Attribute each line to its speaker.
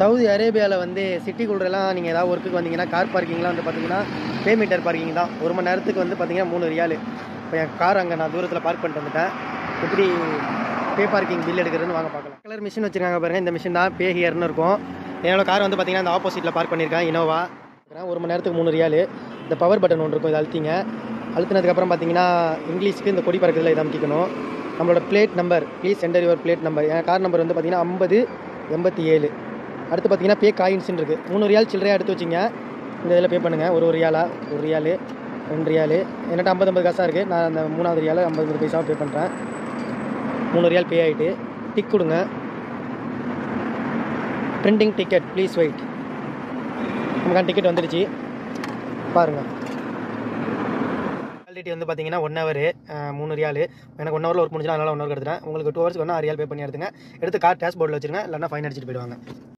Speaker 1: Saudi அரேபியாவில் வந்து சிட்டிக்குள்ளெல்லாம் நீங்கள் ஏதாவது ஒர்க்குக்கு வந்தீங்கன்னா கார் பார்க்கிங்லாம் வந்து பார்த்தீங்கன்னா பே மீட்டர் பார்க்கிங் தான். ஒரு மணி நேரத்துக்கு வந்து பார்த்தீங்கன்னா மூணு ரியாலு. இப்போ என் கார் அங்கே நான் தூரத்தில் பார்க் பண்ணிட்டு வந்துட்டேன். எப்படி பே பார்க்கிங் பில் எடுக்கிறதுன்னு வாங்க பார்க்கலாம். கலர் மிஷின் வச்சுருக்காங்க பாருங்கள் இந்த மிஷின் தான் பே ஹியர்னு இருக்கும். என்னோடய கார் வந்து பார்த்தீங்கன்னா இந்த ஆப்போசிட்டில் பார்க் பண்ணியிருக்கேன் இனோவா ஒரு மணி நேரத்துக்கு மூணு ரியாலு. இந்த பவர் பட்டன் ஒன்று இருக்கும் இதை அழுத்திங்க. அழுத்தினதுக்கப்புறம் பார்த்தீங்கன்னா இங்கிலீஷ்க்கு இந்த கொடி பறக்கிறதுல இதை அமைக்கணும். நம்மளோட plate number please enter your plate number N car number வந்து பார்த்தீங்கன்னா ஐம்பது எண்பத்தி ஏழு. அடுத்து பார்த்தீங்கன்னா பே காயின்ஸ்னு இருக்குது மூணு ரியால் சில்லறையாக எடுத்து வச்சிங்க. இந்த இதில் பே பண்ணுங்கள் ஒரு ஒரு ரியாலா ஒரு ரியாலு ரெண்டு ரியாலு என்கிட்ட ஐம்பது ஐம்பது காசாக இருக்குது நான் அந்த மூணாவது ரியாலு ஐம்பது பைசாவை பே பண்ணுறேன் மூணு ரியால் பே ஆகிட்டு டிக் கொடுங்க. பிரிண்டிங் டிக்கெட் ப்ளீஸ் வெயிட் நமக்கான டிக்கெட் வந்துடுச்சு. பாருங்கள் வேலிடிட்டி வந்து பார்த்தீங்கன்னா ஒன் ஹவர் மூணு ரியால் எனக்கு ஒன் ஹவரில் ஒர்க் முடிஞ்சுன்னா அதனால் ஒன் ஹவர் எடுத்துட்டேன். உங்களுக்கு டூ ஹவர்ஸ்க்கு ஒன்றா ரியால் பே பண்ணி எடுத்துங்க எடுத்து கார் டேஷ் போர்டில் வச்சுருங்க. இல்லைன்னா ஃபைன் அடிச்சுட்டு போயிடுவாங்க.